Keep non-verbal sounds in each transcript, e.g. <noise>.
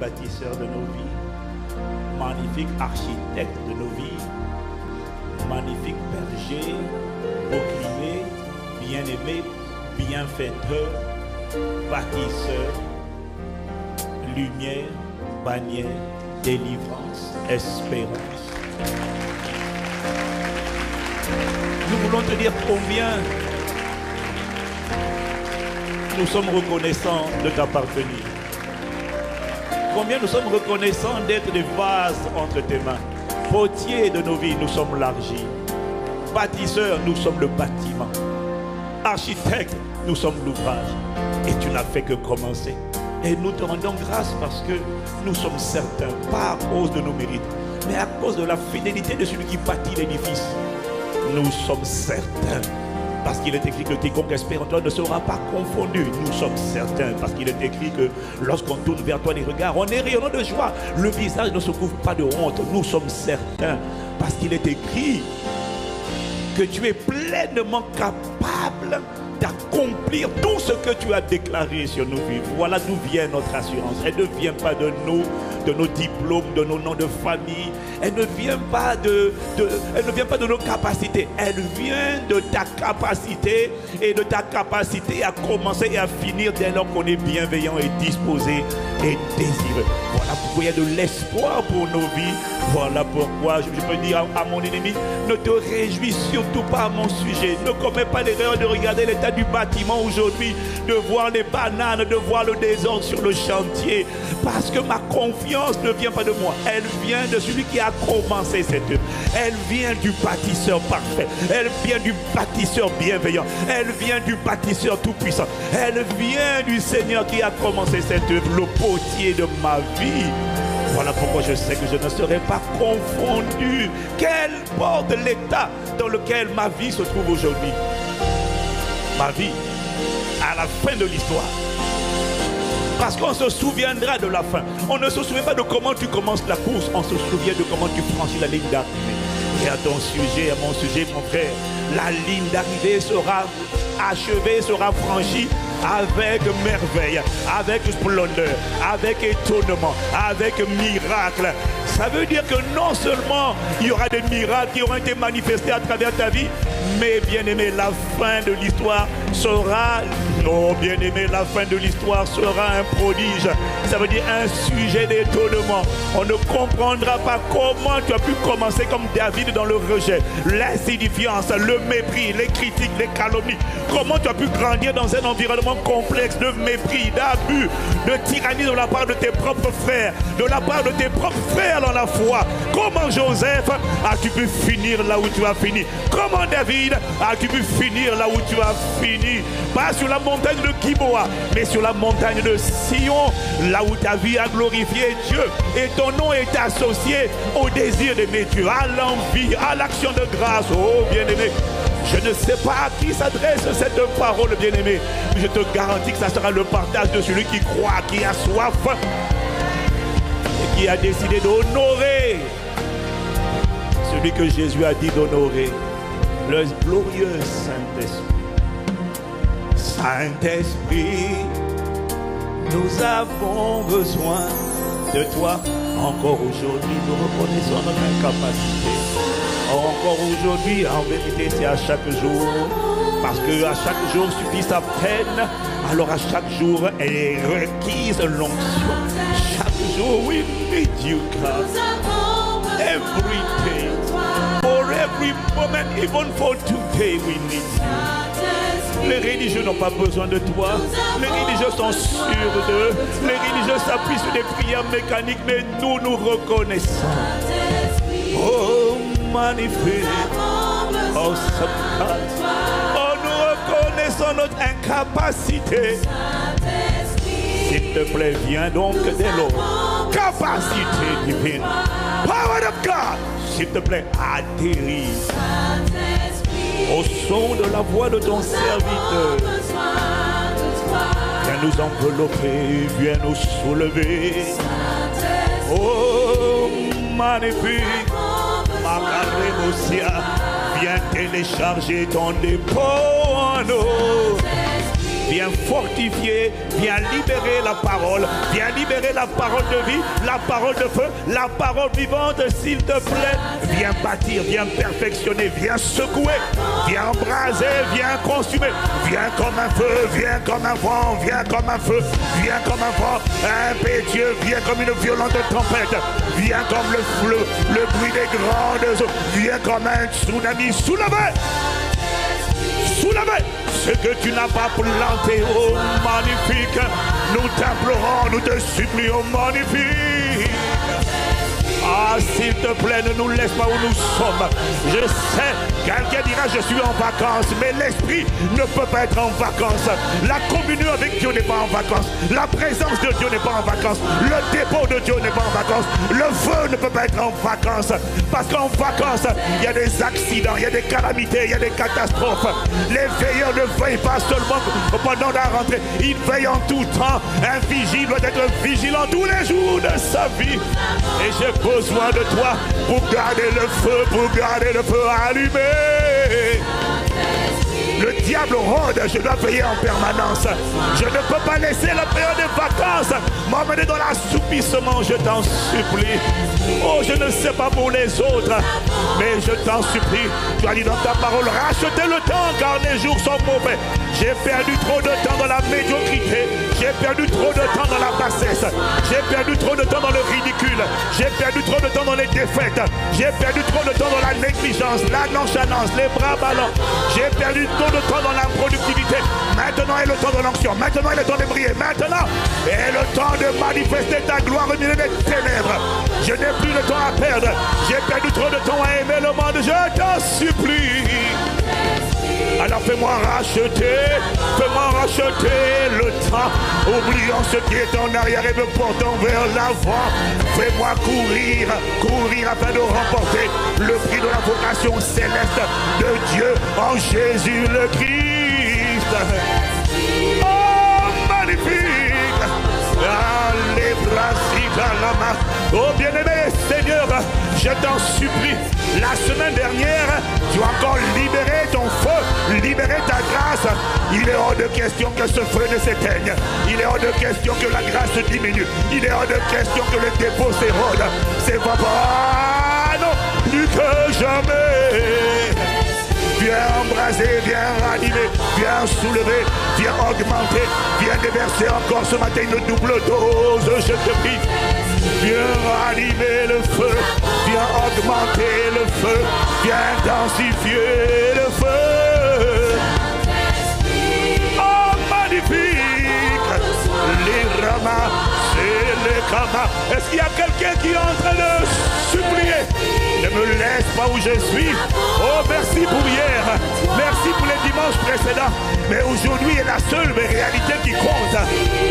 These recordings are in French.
bâtisseur de nos vies, magnifique architecte de nos vies, magnifique berger, bouclier, bien-aimé, bienfaiteur, bâtisseur, lumière, bannière, délivrance, espérance. Nous voulons te dire combien nous sommes reconnaissants de t'appartenir. Combien nous sommes reconnaissants d'être des vases entre tes mains. Potier de nos vies, nous sommes l'argile. Bâtisseur, nous sommes le bâtiment. Architecte, nous sommes l'ouvrage. Et tu n'as fait que commencer. Et nous te rendons grâce parce que nous sommes certains, pas à cause de nos mérites, mais à cause de la fidélité de celui qui bâtit l'édifice. Nous sommes certains parce qu'il est écrit que quiconque espère en toi ne sera pas confondu. Nous sommes certains parce qu'il est écrit que lorsqu'on tourne vers toi les regards, on est rayonnant de joie. Le visage ne se couvre pas de honte. Nous sommes certains parce qu'il est écrit que tu es pleinement capable d'accomplir tout ce que tu as déclaré sur nos vies. Voilà d'où vient notre assurance. Elle ne vient pas de nous, de nos diplômes, de nos noms de famille. Elle ne vient pas de, elle ne vient pas de nos capacités. Elle vient de ta capacité et de ta capacité à commencer et à finir dès lors qu'on est bienveillant et disposé et désireux. Voilà pourquoi il y a de l'espoir pour nos vies. Voilà pourquoi je peux dire à, mon ennemi, ne te réjouis surtout pas à mon sujet. Ne commets pas l'erreur de regarder l'état du bâtiment aujourd'hui, de voir les bananes, de voir le désordre sur le chantier. Parce que ma confiance ne vient pas de moi. Elle vient de celui qui a commencé cette œuvre. Elle vient du bâtisseur parfait. Elle vient du bâtisseur bienveillant. Elle vient du bâtisseur tout-puissant. Elle vient du Seigneur qui a commencé cette œuvre, le potier de ma vie. Voilà pourquoi je sais que je ne serai pas confondu. Quel porte l'état dans lequel ma vie se trouve aujourd'hui Ma vie, à la fin de l'histoire. Parce qu'on se souviendra de la fin. On ne se souvient pas de comment tu commences la course, on se souvient de comment tu franchis la ligne d'arrivée. Et à ton sujet, à mon sujet, mon frère, la ligne d'arrivée sera achevée, sera franchie avec merveille, avec splendeur, avec étonnement, avec miracle. Ça veut dire que non seulement il y aura des miracles qui auront été manifestés à travers ta vie, mais bien aimé, la fin de l'histoire sera, non bien aimé, la fin de l'histoire sera un prodige. Ça veut dire un sujet d'étonnement. On ne comprendra pas comment tu as pu commencer comme David dans le rejet, l'insignifiance, le mépris, les critiques, les calomnies. Comment tu as pu grandir dans un environnement complexe de mépris, d'abus, de tyrannie de la part de tes propres frères, de la part de tes propres frères la foi. Comment Joseph as-tu pu finir là où tu as fini? Comment David as-tu pu finir là où tu as fini? Pas sur la montagne de Kiboa, mais sur la montagne de Sion, là où ta vie a glorifié Dieu et ton nom est associé au désir d'aimer Dieu, à l'envie, à l'action de grâce. Oh bien-aimé, je ne sais pas à qui s'adresse cette parole, bien-aimé. Je te garantis que ça sera le partage de celui qui croit, qui a soif qui a décidé d'honorer celui que Jésus a dit d'honorer, le glorieux Saint-Esprit. Saint-Esprit, nous avons besoin de toi. Encore aujourd'hui, nous reconnaissons notre incapacité. Encore aujourd'hui, en vérité, c'est à chaque jour. Parce que à chaque jour suffit sa peine. Alors à chaque jour, elle est requise l'onction. Chaque jour, we need you, God. Every day. For every moment, even for today, we need you. Les religieux n'ont pas besoin de toi. Les religieux sont sûrs d'eux. Les religieux s'appuient sur des prières mécaniques, mais nous nous reconnaissons. Oh, magnifique. Oh, notre incapacité. S'il te plaît, viens donc dès l'eau. Capacité divine. Power of God. S'il te plaît, atterris. Au son de la voix de ton serviteur. Viens nous envelopper, viens nous soulever. Oh, magnifique. Viens télécharger ton dépôt viens fortifier, viens libérer la parole, viens libérer la parole de vie, la parole de feu, la parole vivante, s'il te plaît. Viens bâtir, viens perfectionner, viens secouer, viens embraser, viens consumer, viens comme un feu, viens comme un vent, viens comme un feu, viens comme un vent impétueux, viens comme une violente tempête, viens comme le, le, le bruit des grandes eaux, viens comme un tsunami sous Ce que tu n'as pas planté, oh magnifique, nous t'implorons, nous te supplions, magnifique. Ah, s'il te plaît, ne nous laisse pas où nous sommes. Je sais, quelqu'un dira je suis en vacances, mais l'esprit ne peut pas être en vacances. La communion avec Dieu n'est pas en vacances. La présence de Dieu n'est pas en vacances. Le dépôt de Dieu n'est pas en vacances. Le feu ne peut pas être en vacances. Parce qu'en vacances, il y a des accidents, il y a des calamités, il y a des catastrophes. Les veilleurs ne veillent pas seulement pendant la rentrée. Ils veillent en tout temps. Un vigile doit être vigilant tous les jours de sa vie. Besoin de toi pour garder le feu, pour garder le feu allumé. Le diable rôde, je dois veiller en permanence. Je ne peux pas laisser la période de vacances m'emmener dans l'assoupissement, je t'en supplie. Oh, je ne sais pas pour les autres, mais je t'en supplie. Tu as dit dans ta parole, rachetez le temps car les jours sont mauvais. J'ai perdu trop de temps dans la médiocrité. J'ai perdu trop de temps dans la bassesse. J'ai perdu trop de temps dans le ridicule. J'ai perdu trop de temps dans les défaites. J'ai perdu trop de temps dans la négligence, la nonchalance, les bras ballants. J'ai perdu trop de temps dans l'improductivité. Maintenant est le temps de l'onction. Maintenant est le temps de briller. Maintenant est le temps de manifester ta gloire au milieu des ténèbres. Je n'ai plus de temps à perdre. J'ai perdu trop de temps à aimer le monde. Je t'en supplie. Alors fais-moi racheter, fais-moi racheter le temps, oubliant ce qui est en arrière et me portant vers l'avant. Fais-moi courir, courir afin de remporter le prix de la vocation céleste de Dieu en Jésus le Christ. Oh, magnifique! Allez, Oh Seigneur, je t'en supplie, la semaine dernière, tu as encore libéré ton feu, libéré ta grâce. Il est hors de question que ce feu ne s'éteigne. Il est hors de question que la grâce diminue. Il est hors de question que le dépôt s'érode. Ah non, plus que jamais. Viens embraser, viens ranimer, viens soulever, viens augmenter, viens déverser encore ce matin une double dose, je te prie. Viens ranimer le feu, viens augmenter le feu, viens densifier le feu. Oh, magnifique! Les ramas, c'est les kamas. Est-ce qu'il y a quelqu'un qui est en train de supplier? Ne me laisse pas où je suis. Oh, merci pour hier. Merci pour les dimanches précédents. Mais aujourd'hui est la seule réalité qui compte.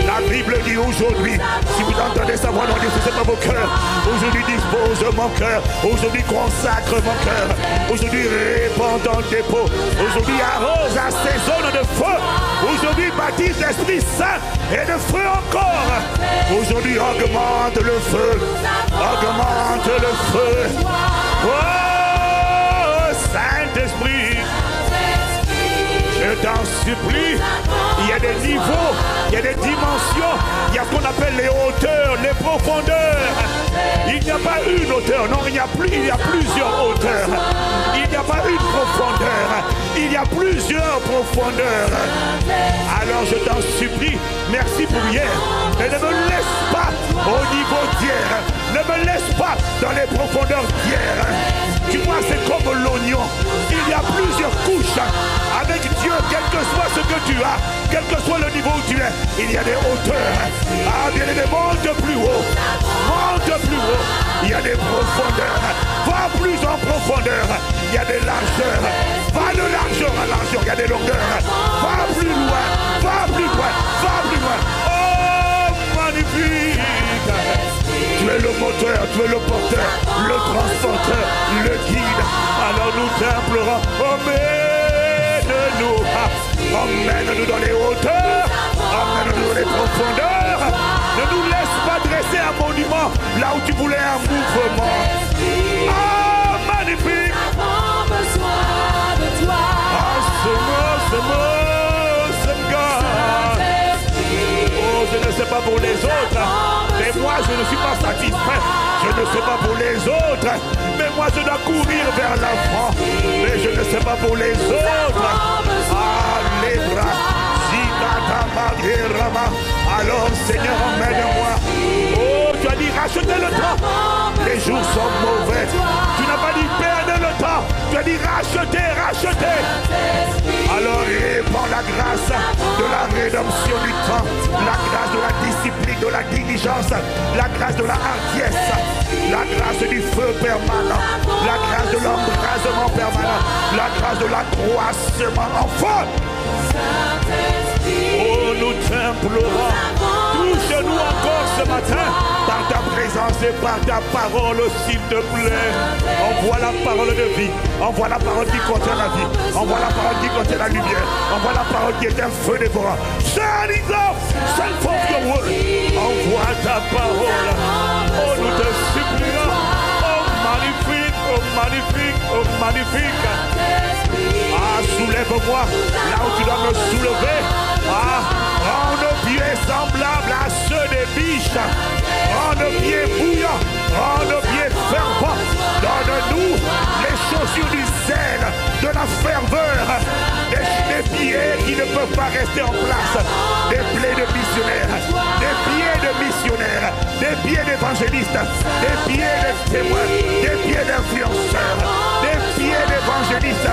La Bible dit aujourd'hui, si vous entendez sa voix, non, c'est pas vos cœurs. Aujourd'hui, dispose mon cœur. Aujourd'hui, consacre mon cœur. Aujourd'hui, répands dans le dépôt. Aujourd'hui, arrose, assaisonne de feu. Aujourd'hui, baptise l'Esprit Saint et de feu encore. Aujourd'hui, augmente le feu. Augmente le feu. Oh, Saint-Esprit, je t'en supplie, il y a des niveaux, il y a des dimensions, il y a ce qu'on appelle les hauteurs, les profondeurs. Il n'y a pas une hauteur, non, il y a plus, il y a plusieurs hauteurs. Il n'y a pas une profondeur, il y a plusieurs profondeurs. Alors je t'en supplie, merci pour hier, mais ne me laisse pas au niveau d'hier, ne me laisse pas dans les profondeurs d'hier. Tu vois, c'est comme l'oignon, il y a plusieurs couches avec Dieu, quel que soit ce que tu as, quel que soit le niveau où tu es, il y a des hauteurs. Ah, bien, des monte plus haut, monte plus haut, il y a des profondeurs. Va plus en profondeur, il y a des largeurs. Va de largeur à largeur, il y a des longueurs. Va plus loin, va plus loin, va plus loin. Oh, magnifique. Moteur, tu es le porteur, le transporteur, le guide. Alors nous t'implorons, emmène-nous, emmène-nous dans les hauteurs, emmène-nous dans les profondeurs. Ne nous laisse pas dresser un monument là où tu voulais un mouvement. Ah, magnifique. besoin de toi. God. Pas pour les autres, mais moi je ne suis pas satisfait. Je ne sais pas pour les autres, mais moi je dois courir vers l'enfant. Mais je ne sais pas pour les autres. Alors Seigneur, emmène-moi. Racheter le temps. Les jours sont mauvais. Tu n'as pas dit perdre le temps. Tu as dit racheter, racheter. Alors répands la grâce de la rédemption du temps, la grâce de la discipline, de la diligence, la grâce de la hardiesse, la grâce du feu permanent, la grâce de l'embrasement permanent, la grâce de l'accroissement en feu. Oh, nous t'implorons. Touche-nous encore ce matin et par ta parole, s'il te plaît. Envoie la parole de vie. Envoie la parole qui contient la vie. Envoie la parole qui contient la lumière. Envoie la parole qui est un feu dévorant. Send it up. Send forth your word. Envoie ta parole. Oh, nous te supplions. Oh, magnifique, oh, magnifique, oh, magnifique. Ah, soulève-moi là où tu dois me soulever. Ah, rends nos pieds semblables à ceux des biches. Rends nos pieds bouillants. Rends nos pieds fervents. Donne-nous les chaussures du zèle, de la ferveur. Des, des pieds qui ne peuvent pas rester en place. Des plaies de missionnaires. Des pieds de missionnaires. Des pieds d'évangélistes. Des pieds de témoins. Des pieds d'influenceurs. Des pieds d'évangélistes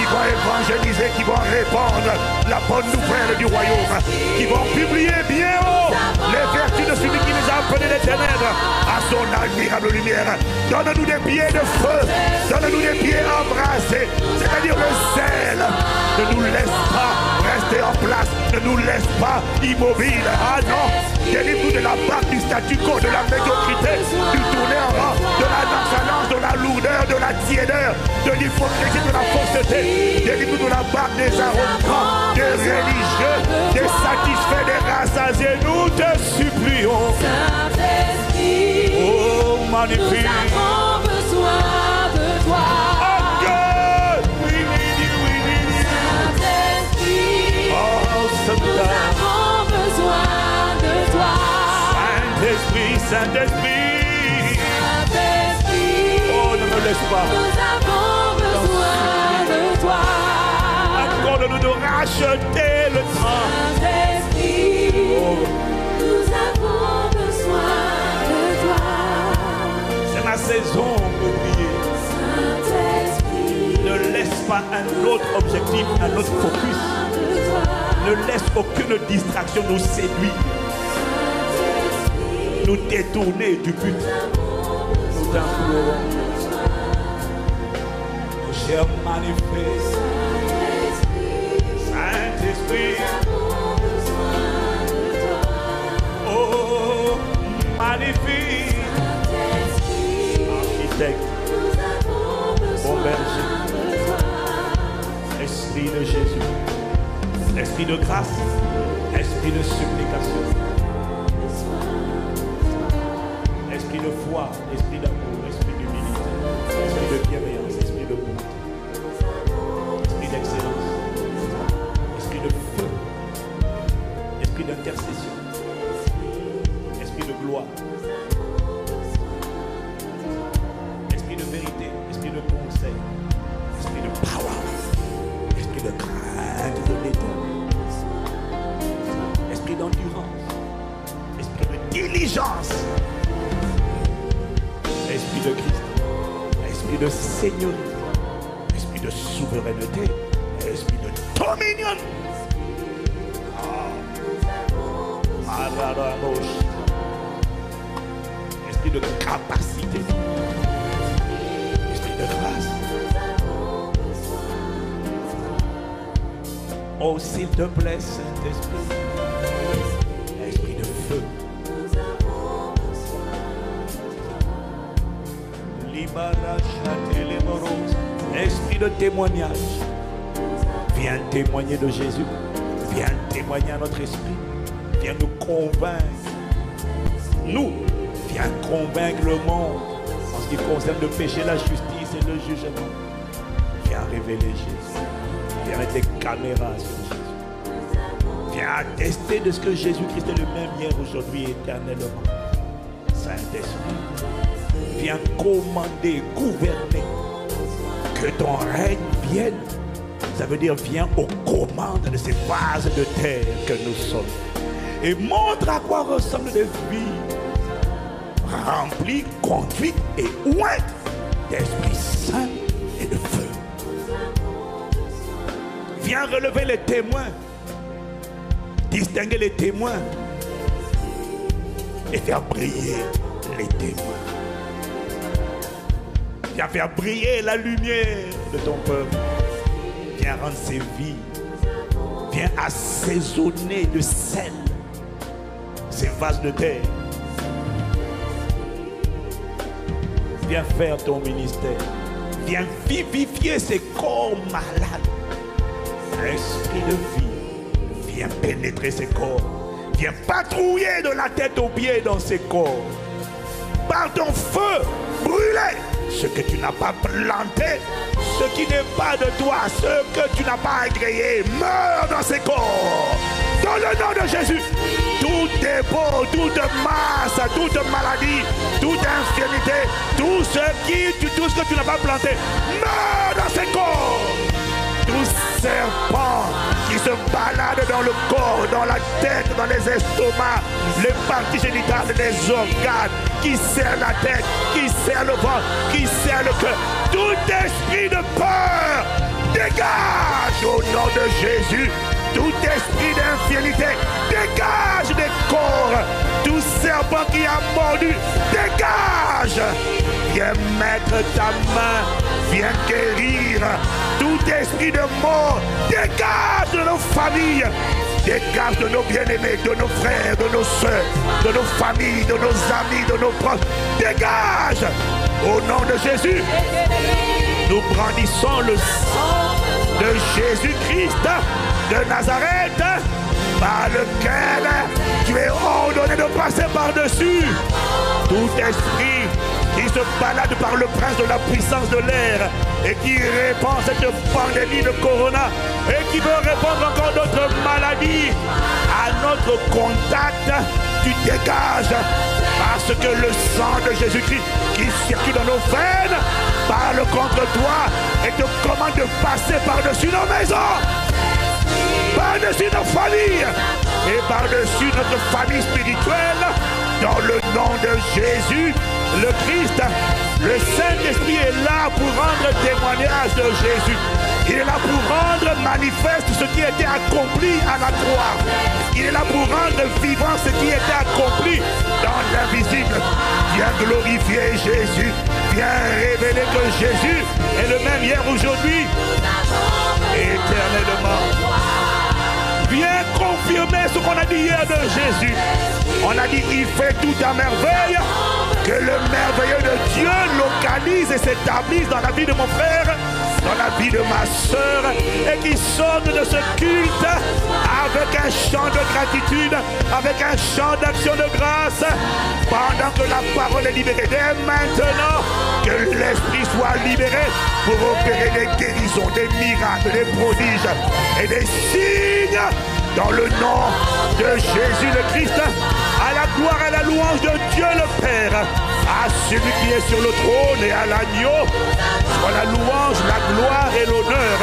qui vont évangéliser, qui vont répandre la bonne nouvelle du royaume, qui vont publier bien haut les vertus de celui qui les a appelés les ténèbres à son admirable lumière. Donne-nous des pieds de feu, donne-nous des pieds embrassés, c'est-à-dire le zèle. Ne nous laisse pas rester en place, ne nous laisse pas immobiles. Ah non, délivre-nous de la barque du statu quo, de la médiocrité, du tourner en rang, de la nonchalance, de la lourdeur, de la tiédeur, de l'hypocrisie, de la fausseté. Délivre-nous de la barque des arrogants, des religieux, des satisfaits, des rassasiés. Nous te supplions. Oh, magnifique. Saint-Esprit, Saint-Esprit. Saint-Esprit, Oh, ne me laisse pas. nous avons besoin de toi. Accorde-nous de racheter le temps. Saint-Esprit, Oh, nous avons besoin de toi. c'est ma saison pour prier. Saint-Esprit, Ne laisse pas un autre objectif, un autre focus. Ne laisse aucune distraction nous séduire, nous détourner du but. Nous t'implorons. Oh, cher manifeste, Saint-Esprit. Oh, magnifique. Architecte, bon berger, Esprit de Jésus, Esprit de grâce, Esprit de supplication, Esprit d'amour, Esprit d'humilité, Esprit de bienveillance, Esprit de Seigneur, Esprit de souveraineté, Esprit de dominion. Ah. Araramosh. Esprit de capacité, Esprit de grâce. Oh, s'il te plaît, Saint-Esprit, de témoignage. Viens témoigner de Jésus. Viens témoigner à notre esprit. Viens nous convaincre. Nous, viens convaincre le monde en ce qui concerne le péché, la justice et le jugement. Viens révéler Jésus. Viens mettre des caméras sur Jésus. Viens attester de ce que Jésus-Christ est le même hier, aujourd'hui éternellement. Saint-Esprit, viens commander, gouverner. Que ton règne vienne. Ça veut dire viens aux commandes de ces vases de terre que nous sommes. Et montre à quoi ressemblent des vies remplies, conduites et ouaites d'Esprit Saint et de feu. Viens relever les témoins, distinguer les témoins et faire briller les témoins. Viens faire briller la lumière de ton peuple. Viens rendre ses vies. Viens assaisonner de sel ces vases de terre. Viens faire ton ministère. Viens vivifier ces corps malades. Esprit de vie, viens pénétrer ces corps. Viens patrouiller de la tête aux pieds dans ces corps. Par ton feu, brûler ce que tu n'as pas planté, ce qui n'est pas de toi, ce que tu n'as pas agréé, meurt dans ces corps. Dans le nom de Jésus, tout dépôt, toute masse, toute maladie, toute infirmité, tout ce, qui, tout ce que tu n'as pas planté, meurt dans ces corps tout serpent qui se balade dans le corps, dans la tête, dans les estomacs, les parties génitales des organes, qui serrent la tête, qui serrent le ventre, qui serrent le cœur. Tout esprit de peur, dégage au nom de Jésus. Tout esprit d'infidélité, dégage des corps. Tout serpent qui a mordu, dégage. Viens mettre ta main, viens guérir. Tout esprit de mort, dégage de nos familles. Dégage de nos bien-aimés, de nos frères, de nos soeurs, de nos familles, de nos amis, de nos proches. Dégage au nom de Jésus. Nous brandissons le sang de Jésus-Christ de Nazareth par lequel tu es ordonné de passer par-dessus tout esprit qui se balade par le prince de la puissance de l'air et qui répand cette pandémie de corona et qui veut répandre encore d'autres maladies. À notre contact, tu dégages parce que le sang de Jésus-Christ qui circule dans nos veines parle contre toi et te commande de passer par-dessus nos maisons, par-dessus nos familles et par-dessus notre famille spirituelle. Dans le nom de Jésus, le Christ. Le Saint-Esprit est là pour rendre témoignage de Jésus. Il est là pour rendre manifeste ce qui était accompli à la croix. Il est là pour rendre vivant ce qui était accompli dans l'invisible. Viens glorifier Jésus. Viens révéler que Jésus est le même hier, aujourd'hui, éternellement. Viens confirmer ce qu'on a dit hier de Jésus. On a dit, il fait tout à merveille. Que le merveilleux de Dieu localise et s'établisse dans la vie de mon frère, dans la vie de ma soeur, et qui sorte de ce culte avec un chant de gratitude, avec un chant d'action de grâce, pendant que la parole est libérée. Dès maintenant, que l'Esprit soit libéré pour opérer des guérisons, des miracles, des prodiges et des signes dans le nom de Jésus le Christ, à la gloire et à la louange de Dieu le Père, à celui qui est sur le trône et à l'agneau, soit la louange, la gloire et l'honneur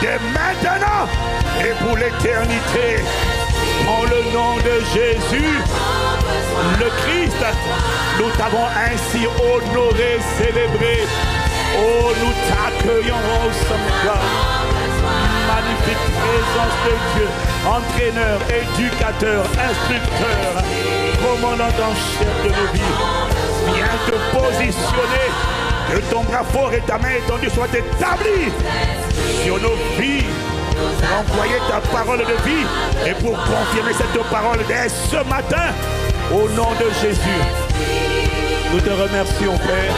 dès maintenant et pour l'éternité. En le nom de Jésus, le Christ, nous t'avons ainsi honoré, célébré. Oh, nous t'accueillons, Saint magnifique présence de Dieu, entraîneur, éducateur, instructeur, commandant en chef de nos vies. Viens te positionner, que ton bras fort et ta main étendue soient établis sur nos vies. Pour envoyer ta parole de vie et pour confirmer cette parole dès ce matin, au nom de Jésus. Nous te remercions, Père,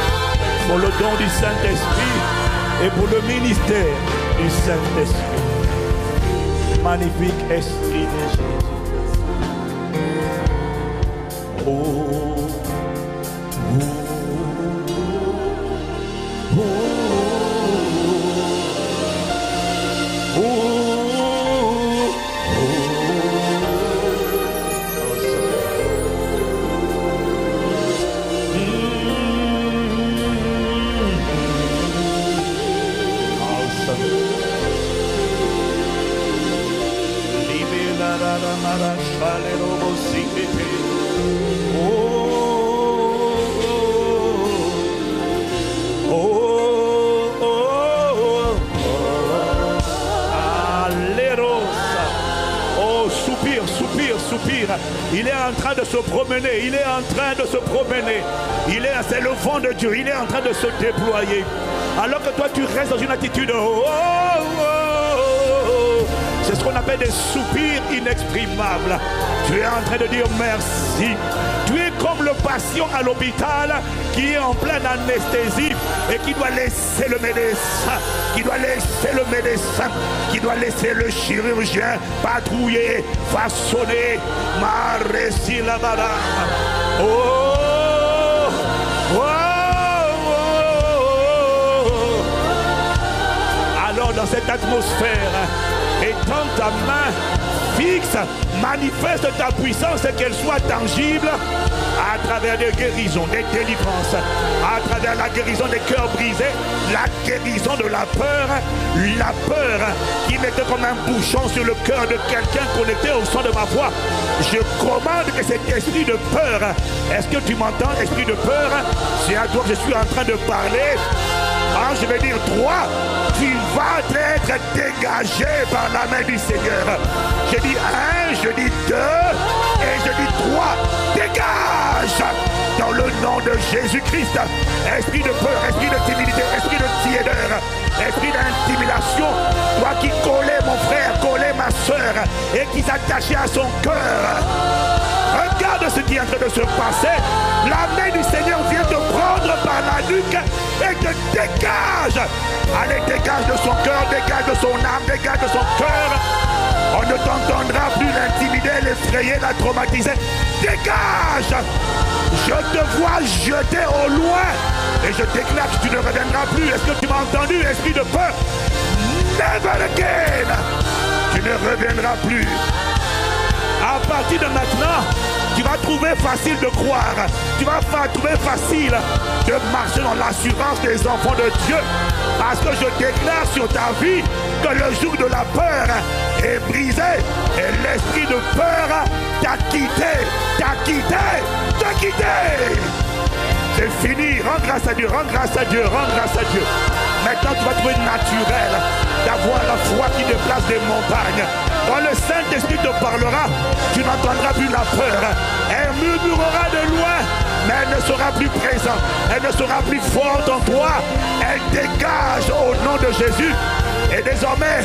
pour le don du Saint-Esprit et pour le ministère du Saint-Esprit. Magnifique Esprit de Jésus. Oh, Il est en train de se promener. Il est en train de se promener. Il est, c'est le vent de Dieu. Il est en train de se déployer. Alors que toi, tu restes dans une attitude. Oh, oh, oh. Qu'on appelle des soupirs inexprimables. Tu es en train de dire merci. Tu es comme le patient à l'hôpital qui est en pleine anesthésie et qui doit laisser le médecin, qui doit laisser le médecin, qui doit laisser le chirurgien patrouiller, façonner, marési la. Oh, oh, oh, oh. Alors dans cette atmosphère, étends ta main fixe, manifeste ta puissance et qu'elle soit tangible à travers des guérisons, des délivrances, à travers la guérison des cœurs brisés, la guérison de la peur, la peur qui mettait comme un bouchon sur le cœur de quelqu'un connecté au son de ma voix. Je commande que cet esprit de peur, est-ce que tu m'entends, esprit de peur? C'est à toi que je suis en train de parler. Je vais dire trois, tu vas être dégagé par la main du Seigneur. Je dis un, je dis deux, et je dis trois. Dégage dans le nom de Jésus-Christ. Esprit de peur, esprit de timidité, esprit de tiédeur, esprit d'intimidation. Toi qui collais mon frère, collais ma soeur, et qui s'attachait à son cœur. Regarde ce qui est en train de se passer. La main du Seigneur vient te prendre par la nuque et te dégage. Allez, dégage de son cœur, dégage de son âme, dégage de son cœur. On ne t'entendra plus l'intimider, l'effrayer, la traumatiser. Dégage Je te vois jeter au loin. Et je déclare que tu ne reviendras plus. Est-ce que tu m'as entendu, esprit de peur? Never again Tu ne reviendras plus. À partir de maintenant, tu vas trouver facile de croire. Tu vas trouver facile de marcher dans l'assurance des enfants de Dieu. Parce que je déclare sur ta vie que le jour de la peur est brisé. Et l'esprit de peur t'a quitté, t'a quitté, t'a quitté. C'est fini. Rends grâce à Dieu, rends grâce à Dieu, rends grâce à Dieu. Maintenant, tu vas trouver naturel d'avoir la foi qui déplace des montagnes. Quand le Saint-Esprit te parlera, tu n'entendras plus la peur. Elle murmurera de loin, mais elle ne sera plus présente. Elle ne sera plus forte en toi. Elle dégage au nom de Jésus. Et désormais,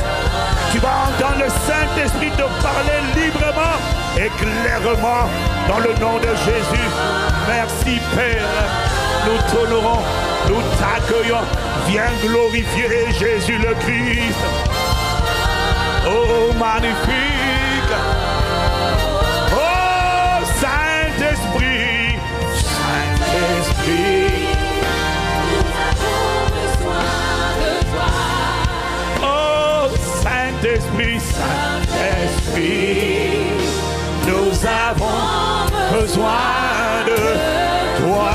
tu vas entendre le Saint-Esprit te parler librement et clairement dans le nom de Jésus. Merci Père. Nous t'honorons, nous t'accueillons. Viens glorifier Jésus le Christ. Oh, magnifique. Oh, Saint-Esprit, Saint-Esprit. Oh, Saint-Esprit, Saint-Esprit, nous avons besoin de toi.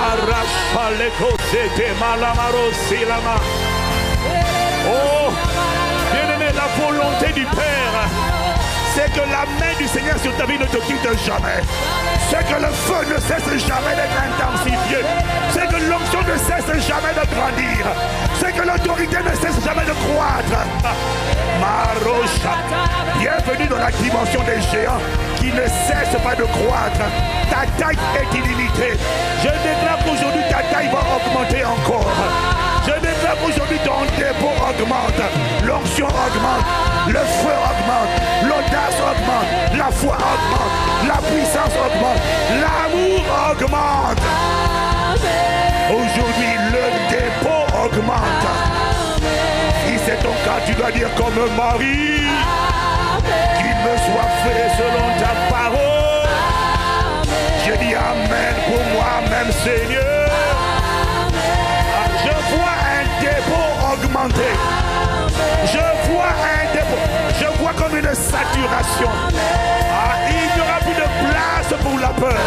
Arrache les côtés de c'est que la main du Seigneur sur ta vie ne te quitte jamais. C'est que le feu ne cesse jamais d'être intensifié. C'est que l'onction ne cesse jamais de grandir. C'est que l'autorité ne cesse jamais de croître. Marocha, bienvenue dans la dimension des géants qui ne cesse pas de croître. Ta taille est illimitée. Je déclare qu'aujourd'hui ta taille va augmenter encore. Je déclare qu'aujourd'hui ton dépôt augmente, l'onction augmente, le feu augmente, l'audace augmente, la foi augmente, la puissance augmente, l'amour augmente. Aujourd'hui, le dépôt augmente. Si c'est ton cas, tu dois dire comme Marie, qu'il me soit fait selon ta parole. Je dis Amen pour moi-même, Seigneur. Je vois un dépôt augmenter. Ah, il n'y aura plus de place pour la peur.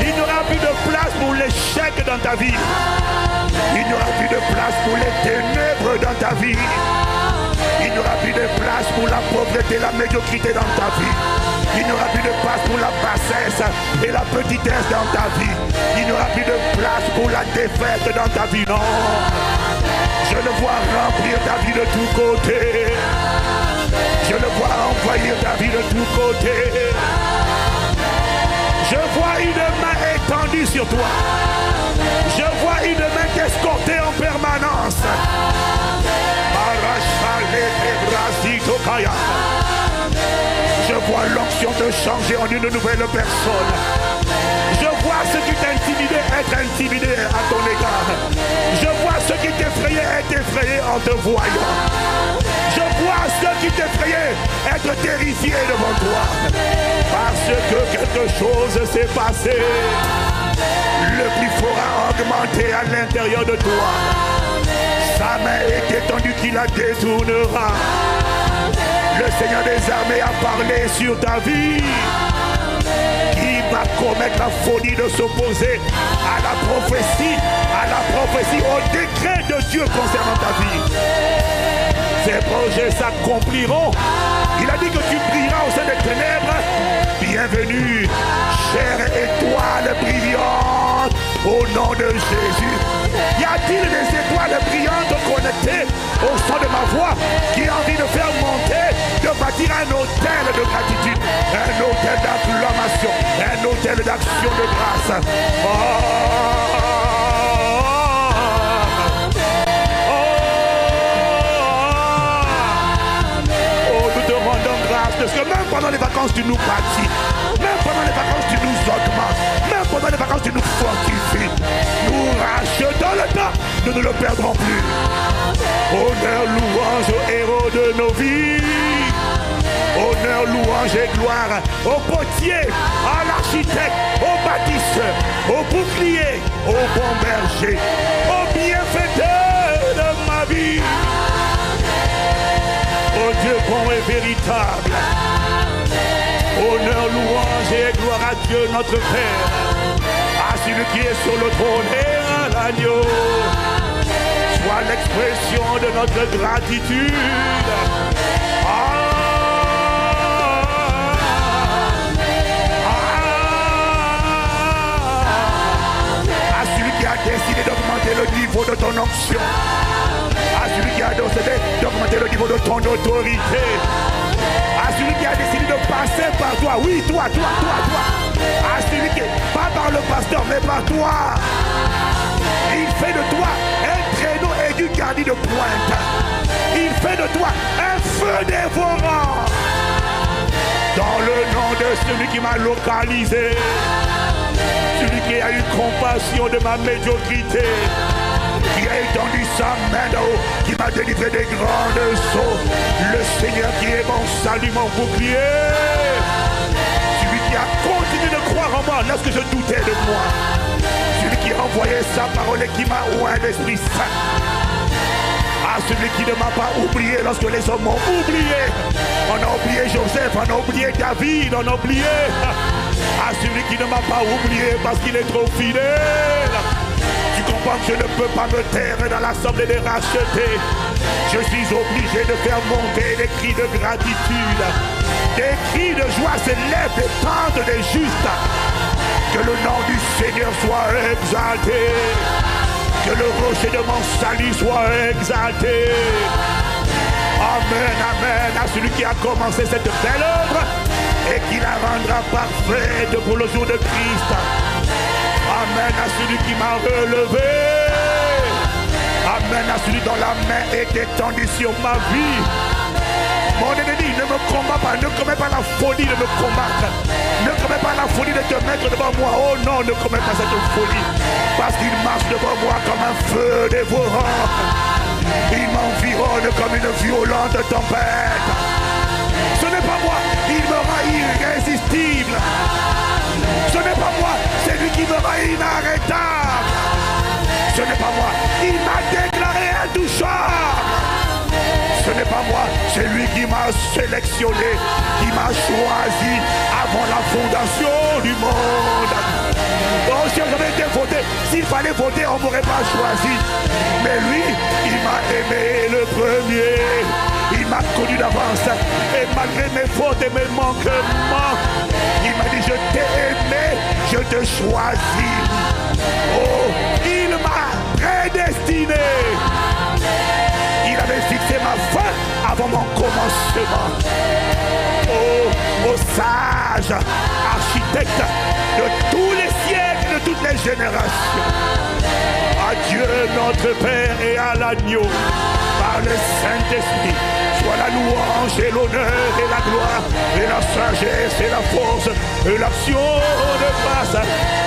Il n'y aura plus de place pour l'échec dans ta vie. Il n'y aura plus de place pour les ténèbres dans ta vie. Il n'y aura plus de place pour la pauvreté, la médiocrité dans ta vie. Il n'y aura plus de place pour la bassesse et la petitesse dans ta vie. Il n'y aura plus de place pour la défaite dans ta vie. Non. Je le vois remplir ta vie de tous côtés. Vois envoyer David de tous côtés. Je vois une main étendue sur toi. Je vois une main t'escorter en permanence. Je vois l'onction te changer en une nouvelle personne. Vois ce qui t'intimidait être intimidé à ton égard. Je vois ce qui t'effrayait être effrayé en te voyant. Je vois ce qui t'effrayait être terrifié devant toi. Parce que quelque chose s'est passé. Le plus fort a augmenté à l'intérieur de toi. Sa main est étendue qui la détournera. Le Seigneur des armées a parlé sur ta vie. Commettre la folie de s'opposer à la prophétie, à la prophétie, au décret de Dieu concernant ta vie. Ces projets s'accompliront. Il a dit que tu brilleras de grâce. Oh, nous te rendons grâce parce que même pendant les vacances, tu nous bâtis. Même pendant les vacances, tu nous augmentes. Même pendant les vacances, tu nous fortifies. Nous rachetons le temps. Nous ne le perdrons plus. Honneur, louange aux héros de nos vies. Honneur, louange et gloire au potier, à l'architecte, au bâtisseur, au bouclier, au bon berger, au bienfaiteur de ma vie. Oh Dieu bon et véritable. Honneur, louange et gloire à Dieu notre Père. À celui qui est sur le trône et à l'agneau. Soit l'expression de notre gratitude. Le niveau de ton onction. À celui qui a décidé d'augmenter le niveau de ton autorité. À celui qui a décidé de passer par toi. Oui, toi, toi, toi, toi. À celui qui, pas par le pasteur, mais par toi. Il fait de toi un traîneau aigu garni de pointe. Il fait de toi un feu dévorant. Dans le nom de celui qui m'a localisé. Celui qui a eu compassion de ma médiocrité. Qui a étendu sa main d'en haut. Qui m'a délivré des grandes sauts. Le Seigneur qui est mon salut, mon bouclier. Celui qui a continué de croire en moi lorsque je doutais de moi. Celui qui a envoyé sa parole et qui m'a oint l'Esprit Saint. À celui qui ne m'a pas oublié lorsque les hommes m'ont oublié. On a oublié Joseph, on a oublié David, on a oublié. À celui qui ne m'a pas oublié parce qu'il est trop fidèle. Tu comprends que je ne peux pas me taire dans l'assemblée des rachetés. Je suis obligé de faire monter des cris de gratitude. Des cris de joie s'élèvent des tentes des justes. Que le nom du Seigneur soit exalté. Que le rocher de mon salut soit exalté. Amen, amen à celui qui a commencé cette belle œuvre et qui la rendra parfaite pour le jour de Christ. Amen à celui qui m'a relevé. Amen à celui dont la main est étendue sur ma vie. Mon ennemi, ne me combat pas, ne commets pas la folie de me combattre. Ne commets pas la folie de te mettre devant moi. Oh non, ne commets pas cette folie. Parce qu'il marche devant moi comme un feu dévorant. Il m'environne comme une violente tempête. Ce n'est pas moi, c'est lui qui me rend inarrêtable. Ce n'est pas moi, il m'a déclaré intouchable. Ce n'est pas moi, c'est lui qui m'a sélectionné, qui m'a choisi avant la fondation du monde. Oh, si j'avais été voté, s'il fallait voter, on ne m'aurait pas choisi. Mais lui, il m'a aimé le premier. Il m'a connu d'avance. Et malgré mes fautes et mes manquements, il m'a dit, je t'ai aimé, je te choisis. Oh, il m'a prédestiné. Il avait fixé ma fin avant en commencement. Oh, au sage, architecte de tous les siècles, de toutes les générations. À Dieu notre Père et à l'agneau, par le Saint-Esprit, soit la louange et l'honneur et la gloire et la sagesse et la force et l'action de grâce.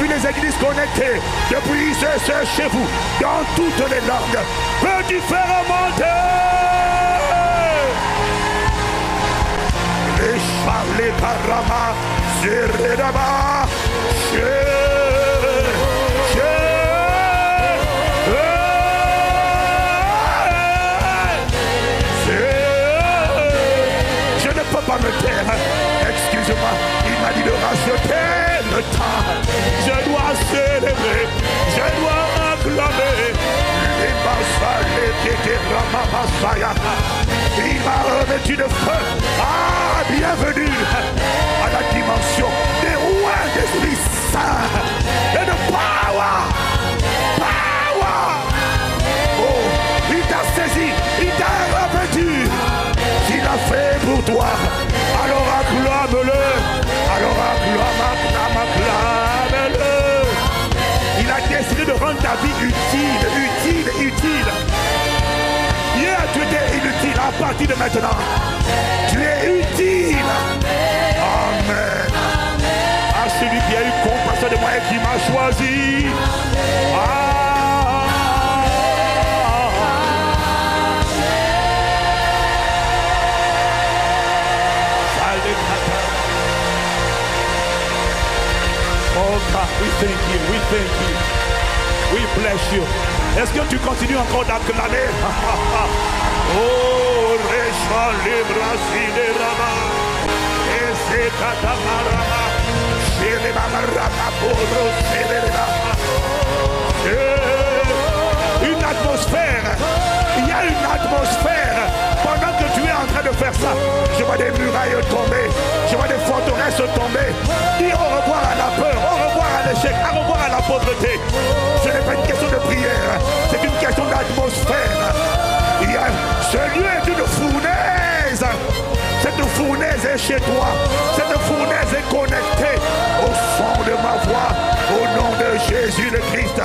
Depuis les églises connectées, depuis ce, ce chez vous, dans toutes les langues. Peux-tu faire monter Les charles parama, je ne peux pas me taire. Excuse-moi, il m'a dit de racheter Je dois célébrer, je dois acclamer. Massa, les Kéké, Rama, Massaya. Il m'a revêtu de feu. Ah, bienvenue de maintenant, tu es utile. Amen. À celui qui a eu compassion de moi et qui m'a choisi. Oh God, we thank you, we thank you. We bless you. Est-ce que tu continues encore d'acclamer? <laughs> oh, Une atmosphère. Il y a une atmosphère. Pendant que tu es en train de faire ça, je vois des murailles tomber. Je vois des forteresses tomber. Dis au revoir à la peur, au revoir à l'échec, au revoir à la pauvreté. Ce n'est pas une question de prière, c'est une question d'atmosphère. Il y a, ce lieu. Cette fournaise est chez toi. Cette fournaise est connectée au fond de ma voix. Au nom de Jésus le Christ.